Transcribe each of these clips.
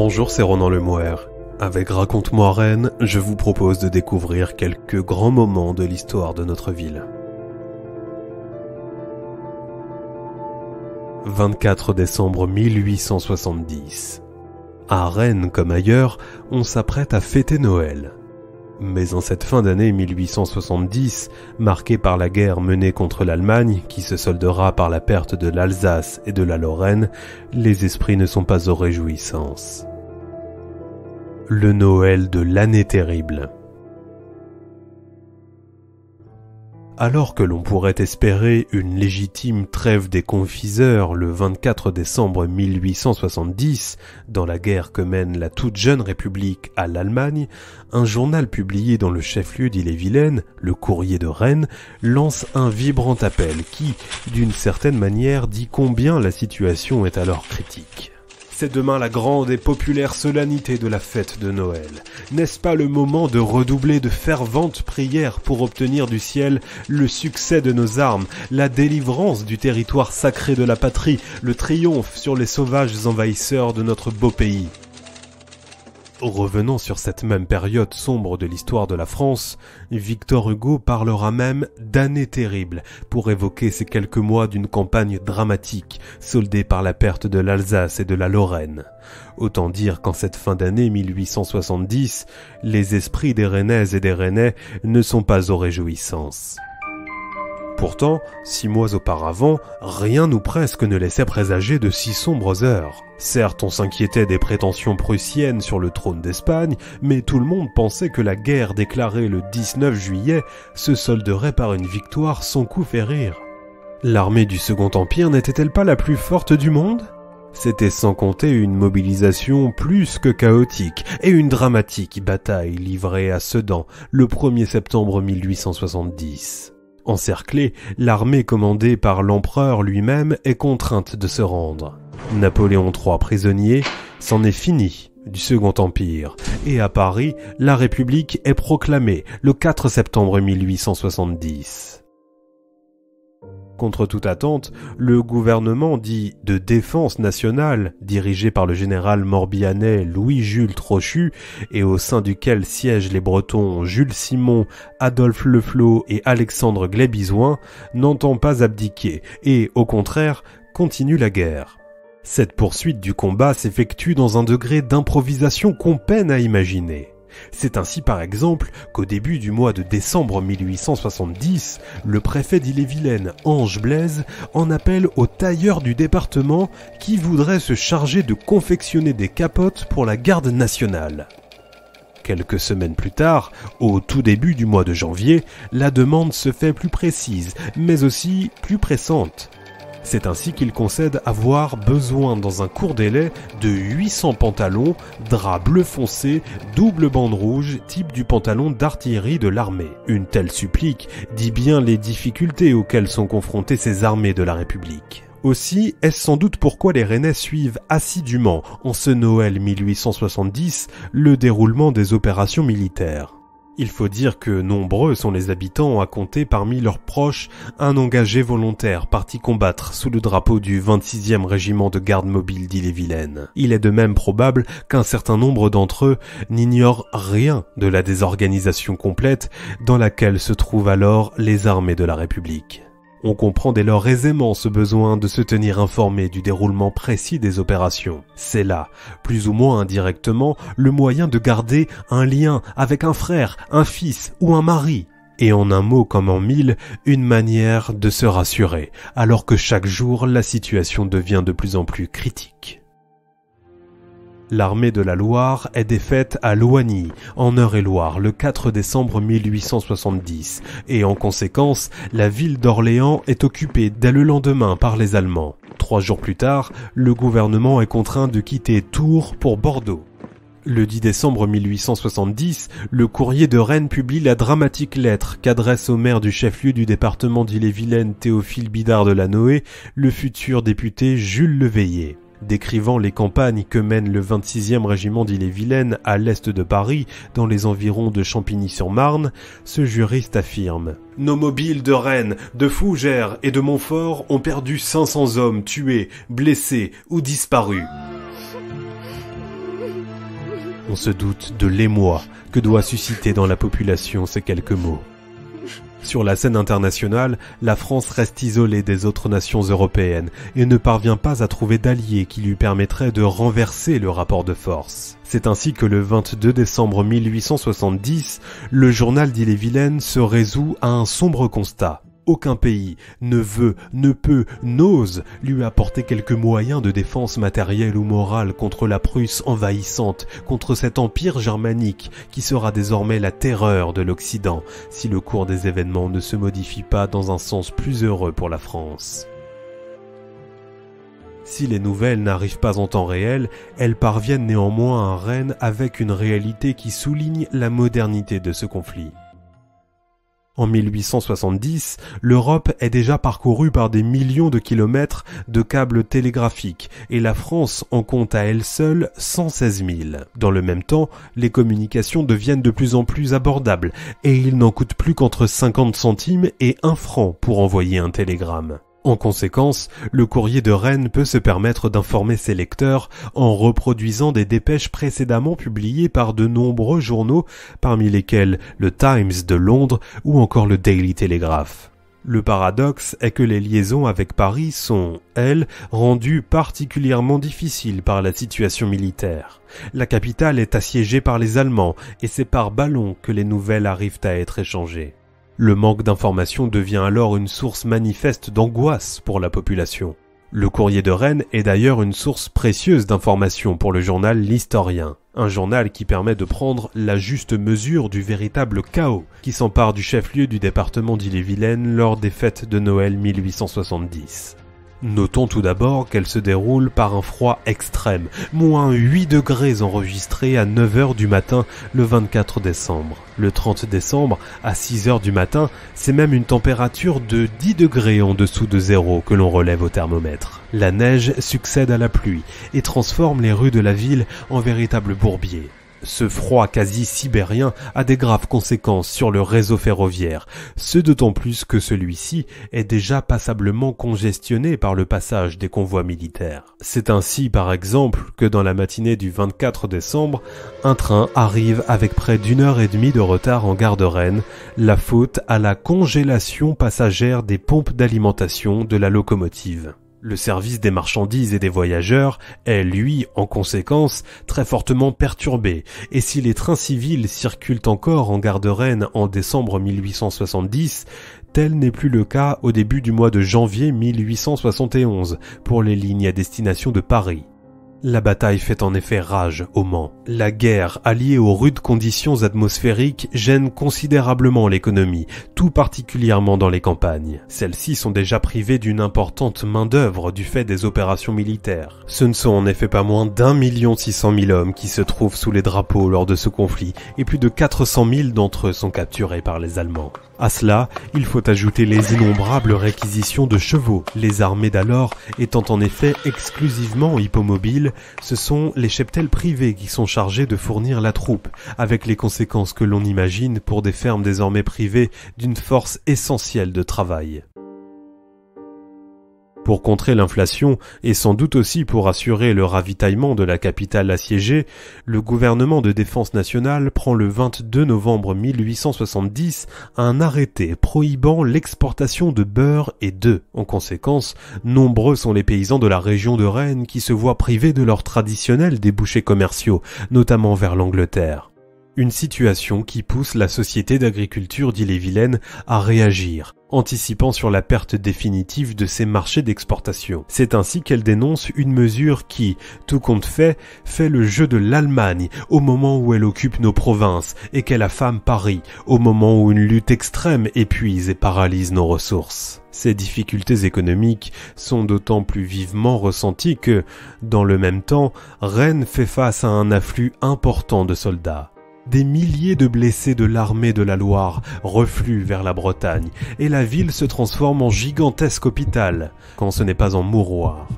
Bonjour, c'est Ronan Lemouer. Avec Raconte-moi Rennes, je vous propose de découvrir quelques grands moments de l'histoire de notre ville. 24 décembre 1870. À Rennes comme ailleurs, on s'apprête à fêter Noël. Mais en cette fin d'année 1870, marquée par la guerre menée contre l'Allemagne, qui se soldera par la perte de l'Alsace et de la Lorraine, les esprits ne sont pas aux réjouissances. Le Noël de l'année terrible. Alors que l'on pourrait espérer une légitime trêve des confiseurs le 24 décembre 1870, dans la guerre que mène la toute jeune République à l'Allemagne, un journal publié dans le chef-lieu d'Ille-et-Vilaine, le Courrier de Rennes, lance un vibrant appel qui, d'une certaine manière, dit combien la situation est alors critique. C'est demain la grande et populaire solennité de la fête de Noël. N'est-ce pas le moment de redoubler de ferventes prières pour obtenir du ciel le succès de nos armes, la délivrance du territoire sacré de la patrie, le triomphe sur les sauvages envahisseurs de notre beau pays? Revenant sur cette même période sombre de l'histoire de la France, Victor Hugo parlera même d'années terribles pour évoquer ces quelques mois d'une campagne dramatique soldée par la perte de l'Alsace et de la Lorraine. Autant dire qu'en cette fin d'année 1870, les esprits des Rennaises et des Rennais ne sont pas aux réjouissances. Pourtant, six mois auparavant, rien ou presque ne laissait présager de si sombres heures. Certes, on s'inquiétait des prétentions prussiennes sur le trône d'Espagne, mais tout le monde pensait que la guerre déclarée le 19 juillet se solderait par une victoire sans coup férir. L'armée du Second Empire n'était-elle pas la plus forte du monde? C'était sans compter une mobilisation plus que chaotique et une dramatique bataille livrée à Sedan le 1er septembre 1870. Encerclée, l'armée commandée par l'empereur lui-même est contrainte de se rendre. Napoléon III prisonnier, c'en est fini du Second Empire, et à Paris, la République est proclamée le 4 septembre 1870. Contre toute attente, le gouvernement dit de défense nationale, dirigé par le général morbihanais Louis-Jules Trochu, et au sein duquel siègent les Bretons Jules Simon, Adolphe Leflot et Alexandre Glébizouin, n'entend pas abdiquer, et, au contraire, continue la guerre. Cette poursuite du combat s'effectue dans un degré d'improvisation qu'on peine à imaginer. C'est ainsi par exemple qu'au début du mois de décembre 1870, le préfet d'Ille-et-Vilaine, Ange Blaise, en appelle au tailleur du département qui voudrait se charger de confectionner des capotes pour la garde nationale. Quelques semaines plus tard, au tout début du mois de janvier, la demande se fait plus précise, mais aussi plus pressante. C'est ainsi qu'il concède avoir besoin dans un court délai de 800 pantalons, drap bleu foncé, double bande rouge, type du pantalon d'artillerie de l'armée. Une telle supplique dit bien les difficultés auxquelles sont confrontées ces armées de la République. Aussi, est-ce sans doute pourquoi les Rennais suivent assidûment, en ce Noël 1870, le déroulement des opérations militaires? Il faut dire que nombreux sont les habitants à compter parmi leurs proches un engagé volontaire parti combattre sous le drapeau du 26e régiment de garde mobile d'Ille-et-Vilaine. Il est de même probable qu'un certain nombre d'entre eux n'ignorent rien de la désorganisation complète dans laquelle se trouvent alors les armées de la République. On comprend dès lors aisément ce besoin de se tenir informé du déroulement précis des opérations. C'est là, plus ou moins indirectement, le moyen de garder un lien avec un frère, un fils ou un mari. Et en un mot comme en mille, une manière de se rassurer, alors que chaque jour la situation devient de plus en plus critique. L'armée de la Loire est défaite à Loigny, en Eure-et-Loire, le 4 décembre 1870, et en conséquence, la ville d'Orléans est occupée dès le lendemain par les Allemands. Trois jours plus tard, le gouvernement est contraint de quitter Tours pour Bordeaux. Le 10 décembre 1870, le courrier de Rennes publie la dramatique lettre qu'adresse au maire du chef-lieu du département d'Ille-et-Vilaine Théophile Bidard de la Noé, le futur député Jules Leveillé. Décrivant les campagnes que mène le 26e régiment d'Ille-et-Vilaine à l'est de Paris, dans les environs de Champigny-sur-Marne, ce juriste affirme Nos mobiles de Rennes, de Fougères et de Montfort ont perdu 500 hommes tués, blessés ou disparus. On se doute de l'émoi que doit susciter dans la population ces quelques mots. Sur la scène internationale, la France reste isolée des autres nations européennes et ne parvient pas à trouver d'alliés qui lui permettraient de renverser le rapport de force. C'est ainsi que le 22 décembre 1870, le journal d'Ille-et-Vilaine se résout à un sombre constat. Aucun pays ne veut, ne peut, n'ose lui apporter quelques moyens de défense matérielle ou morale contre la Prusse envahissante, contre cet empire germanique qui sera désormais la terreur de l'Occident si le cours des événements ne se modifie pas dans un sens plus heureux pour la France. Si les nouvelles n'arrivent pas en temps réel, elles parviennent néanmoins à Rennes avec une réalité qui souligne la modernité de ce conflit. En 1870, l'Europe est déjà parcourue par des millions de kilomètres de câbles télégraphiques et la France en compte à elle seule 116 000. Dans le même temps, les communications deviennent de plus en plus abordables et il n'en coûte plus qu'entre 50 centimes et 1 franc pour envoyer un télégramme. En conséquence, le courrier de Rennes peut se permettre d'informer ses lecteurs en reproduisant des dépêches précédemment publiées par de nombreux journaux, parmi lesquels le Times de Londres ou encore le Daily Telegraph. Le paradoxe est que les liaisons avec Paris sont, elles, rendues particulièrement difficiles par la situation militaire. La capitale est assiégée par les Allemands et c'est par ballon que les nouvelles arrivent à être échangées. Le manque d'informations devient alors une source manifeste d'angoisse pour la population. Le courrier de Rennes est d'ailleurs une source précieuse d'informations pour le journal L'Historien, un journal qui permet de prendre la juste mesure du véritable chaos qui s'empare du chef-lieu du département d'Ille-et-Vilaine lors des fêtes de Noël 1870. Notons tout d'abord qu'elle se déroule par un froid extrême, moins 8 degrés enregistrés à 9 heures du matin le 24 décembre. Le 30 décembre, à 6 heures du matin, c'est même une température de 10 degrés en dessous de zéro que l'on relève au thermomètre. La neige succède à la pluie et transforme les rues de la ville en véritables bourbiers. Ce froid quasi sibérien a des graves conséquences sur le réseau ferroviaire, ce d'autant plus que celui-ci est déjà passablement congestionné par le passage des convois militaires. C'est ainsi par exemple que dans la matinée du 24 décembre, un train arrive avec près d'une heure et demie de retard en gare de Rennes, la faute à la congélation passagère des pompes d'alimentation de la locomotive. Le service des marchandises et des voyageurs est, lui, en conséquence, très fortement perturbé, et si les trains civils circulent encore en gare de Rennes en décembre 1870, tel n'est plus le cas au début du mois de janvier 1871 pour les lignes à destination de Paris. La bataille fait en effet rage au Mans. La guerre, alliée aux rudes conditions atmosphériques, gêne considérablement l'économie, tout particulièrement dans les campagnes. Celles-ci sont déjà privées d'une importante main-d'œuvre du fait des opérations militaires. Ce ne sont en effet pas moins d'un million six cent mille hommes qui se trouvent sous les drapeaux lors de ce conflit, et plus de quatre cent mille d'entre eux sont capturés par les Allemands. À cela, il faut ajouter les innombrables réquisitions de chevaux. Les armées d'alors étant en effet exclusivement hippomobiles, ce sont les cheptels privés qui sont chargés de fournir la troupe, avec les conséquences que l'on imagine pour des fermes désormais privées d'une force essentielle de travail. Pour contrer l'inflation et sans doute aussi pour assurer le ravitaillement de la capitale assiégée, le gouvernement de défense nationale prend le 22 novembre 1870 un arrêté prohibant l'exportation de beurre et d'œufs. En conséquence, nombreux sont les paysans de la région de Rennes qui se voient privés de leurs traditionnels débouchés commerciaux, notamment vers l'Angleterre. Une situation qui pousse la Société d'agriculture d'Ille-et-Vilaine à réagir, anticipant sur la perte définitive de ses marchés d'exportation. C'est ainsi qu'elle dénonce une mesure qui, tout compte fait, fait le jeu de l'Allemagne au moment où elle occupe nos provinces et qu'elle affame Paris au moment où une lutte extrême épuise et paralyse nos ressources. Ces difficultés économiques sont d'autant plus vivement ressenties que, dans le même temps, Rennes fait face à un afflux important de soldats. Des milliers de blessés de l'armée de la Loire refluent vers la Bretagne et la ville se transforme en gigantesque hôpital, quand ce n'est pas en mouroir.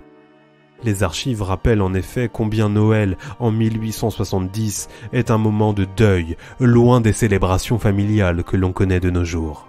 Les archives rappellent en effet combien Noël en 1870 est un moment de deuil, loin des célébrations familiales que l'on connaît de nos jours.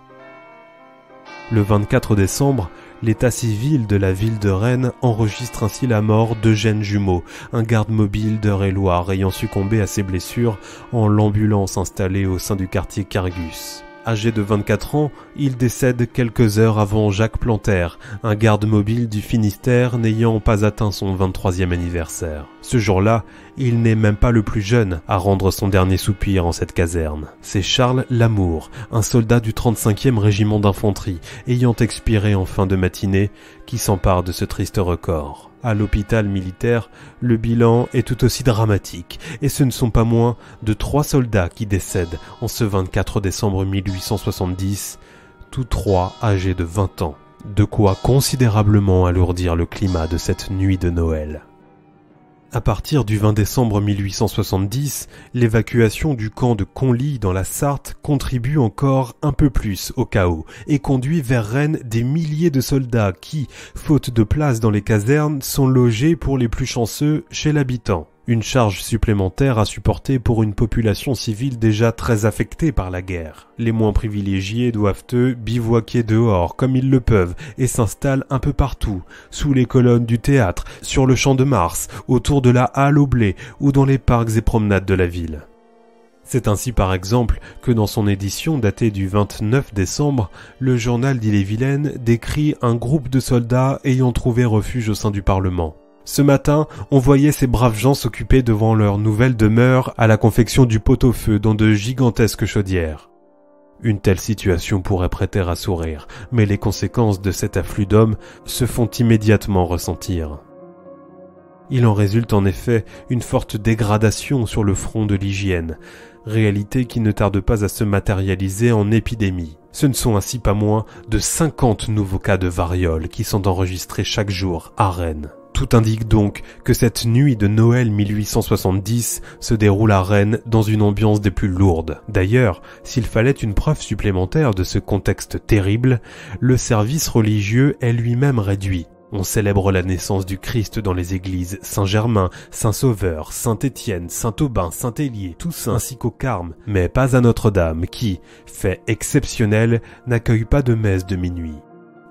Le 24 décembre, L'état civil de la ville de Rennes enregistre ainsi la mort d'Eugène Jumeau, un garde mobile d'Eure-et-Loire ayant succombé à ses blessures en l'ambulance installée au sein du quartier Cargus. Âgé de 24 ans, il décède quelques heures avant Jacques Planter, un garde mobile du Finistère n'ayant pas atteint son 23e anniversaire. Ce jour-là, il n'est même pas le plus jeune à rendre son dernier soupir en cette caserne. C'est Charles Lamour, un soldat du 35e régiment d'infanterie, ayant expiré en fin de matinée, qui s'empare de ce triste record. À l'hôpital militaire, le bilan est tout aussi dramatique, et ce ne sont pas moins de trois soldats qui décèdent en ce 24 décembre 1870, tous trois âgés de 20 ans, de quoi considérablement alourdir le climat de cette nuit de Noël. À partir du 20 décembre 1870, l'évacuation du camp de Conly dans la Sarthe contribue encore un peu plus au chaos et conduit vers Rennes des milliers de soldats qui, faute de place dans les casernes, sont logés pour les plus chanceux chez l'habitant une charge supplémentaire à supporter pour une population civile déjà très affectée par la guerre. Les moins privilégiés doivent eux bivouaquer dehors comme ils le peuvent et s'installent un peu partout, sous les colonnes du théâtre, sur le champ de Mars, autour de la halle au blé ou dans les parcs et promenades de la ville. C'est ainsi par exemple que dans son édition datée du 29 décembre, le journal d'Ille-et-Vilaine décrit un groupe de soldats ayant trouvé refuge au sein du Parlement. Ce matin, on voyait ces braves gens s'occuper devant leur nouvelle demeure à la confection du pot-au-feu dans de gigantesques chaudières. Une telle situation pourrait prêter à sourire, mais les conséquences de cet afflux d'hommes se font immédiatement ressentir. Il en résulte en effet une forte dégradation sur le front de l'hygiène, réalité qui ne tarde pas à se matérialiser en épidémie. Ce ne sont ainsi pas moins de 50 nouveaux cas de variole qui sont enregistrés chaque jour à Rennes. Tout indique donc que cette nuit de Noël 1870 se déroule à Rennes dans une ambiance des plus lourdes. D'ailleurs, s'il fallait une preuve supplémentaire de ce contexte terrible, le service religieux est lui-même réduit. On célèbre la naissance du Christ dans les églises Saint-Germain, Saint-Sauveur, Saint-Étienne, Saint-Aubin, Saint-Hélier, tous ainsi qu'au Carme, mais pas à Notre-Dame qui, fait exceptionnel, n'accueille pas de messe de minuit.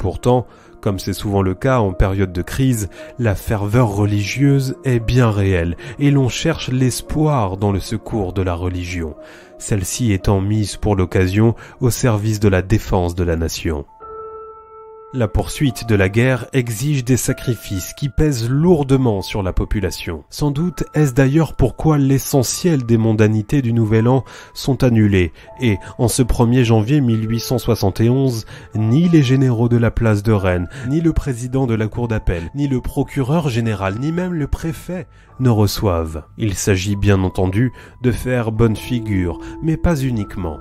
Pourtant, comme c'est souvent le cas en période de crise, la ferveur religieuse est bien réelle et l'on cherche l'espoir dans le secours de la religion, celle-ci étant mise pour l'occasion au service de la défense de la nation. La poursuite de la guerre exige des sacrifices qui pèsent lourdement sur la population. Sans doute est-ce d'ailleurs pourquoi l'essentiel des mondanités du Nouvel An sont annulées, et en ce 1er janvier 1871, ni les généraux de la place de Rennes, ni le président de la cour d'appel, ni le procureur général, ni même le préfet ne reçoivent. Il s'agit bien entendu de faire bonne figure, mais pas uniquement.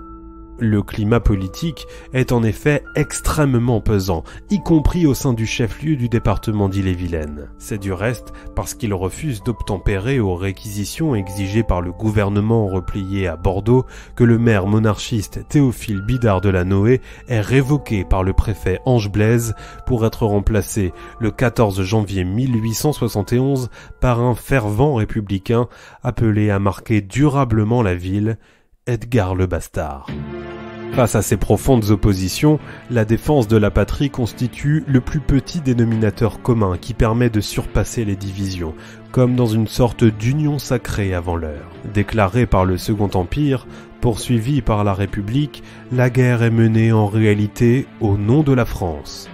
Le climat politique est en effet extrêmement pesant, y compris au sein du chef-lieu du département d'Ille-et-Vilaine. C'est du reste parce qu'il refuse d'obtempérer aux réquisitions exigées par le gouvernement replié à Bordeaux que le maire monarchiste Théophile Bidard de la Noé est révoqué par le préfet Ange Blaise pour être remplacé le 14 janvier 1871 par un fervent républicain appelé à marquer durablement la ville, Edgar le Bastard. Face à ces profondes oppositions, la défense de la patrie constitue le plus petit dénominateur commun qui permet de surpasser les divisions, comme dans une sorte d'union sacrée avant l'heure. Déclarée par le Second Empire, poursuivie par la République, la guerre est menée en réalité au nom de la France.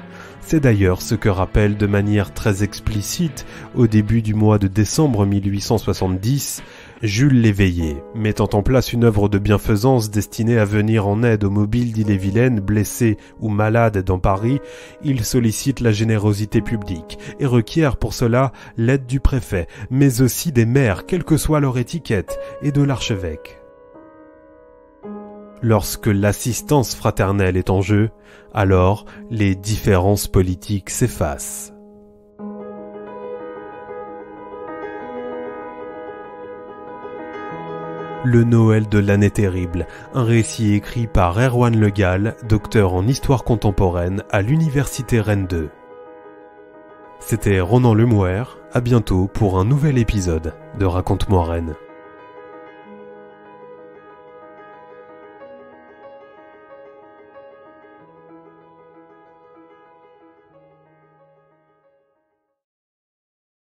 C'est d'ailleurs ce que rappelle de manière très explicite, au début du mois de décembre 1870, Jules Léveillé, mettant en place une œuvre de bienfaisance destinée à venir en aide aux mobiles d'Ille-et-Vilaine blessés ou malades dans Paris, il sollicite la générosité publique et requiert pour cela l'aide du préfet, mais aussi des maires, quelle que soit leur étiquette, et de l'archevêque. Lorsque l'assistance fraternelle est en jeu, alors les différences politiques s'effacent. Le Noël de l'année terrible, un récit écrit par Erwan Le Gall, docteur en histoire contemporaine à l'université Rennes 2. C'était Ronan Lemouer, à bientôt pour un nouvel épisode de Raconte-moi Rennes.